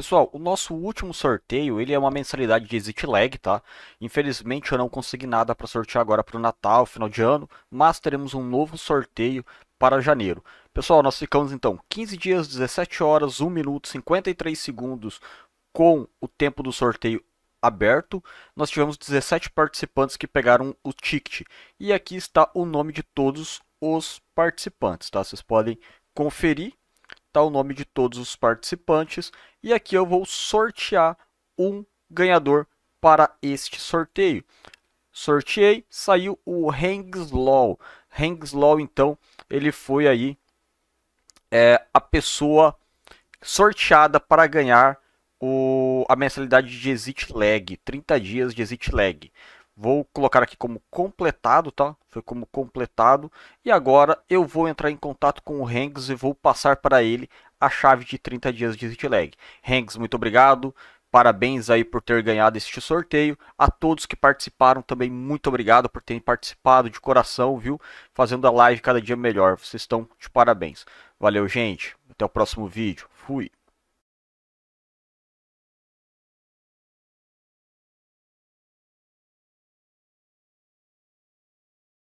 Pessoal, o nosso último sorteio, ele é uma mensalidade de Exit Lag, tá? Infelizmente eu não consegui nada para sortear agora para o Natal, final de ano, mas teremos um novo sorteio para janeiro. Pessoal, nós ficamos então 15 dias, 17 horas, 1 minuto, 53 segundos com o tempo do sorteio aberto. Nós tivemos 17 participantes que pegaram o ticket. E aqui está o nome de todos os participantes, tá? Vocês podem conferir tá o nome de todos os participantes e aqui eu vou sortear um ganhador para este sorteio. Sorteei, saiu o Hengslaw. Hengslaw, então, ele foi aí é, a pessoa sorteada para ganhar o, a mensalidade de Exit Lag, 30 dias de Exit Lag. Vou colocar aqui como completado, tá? Foi como completado. E agora eu vou entrar em contato com o Hangs e vou passar para ele a chave de 30 dias de Exit Lag. Hangs, muito obrigado. Parabéns aí por ter ganhado este sorteio. A todos que participaram também, muito obrigado por terem participado de coração, viu? Fazendo a live cada dia melhor. Vocês estão de parabéns. Valeu, gente. Até o próximo vídeo. Fui.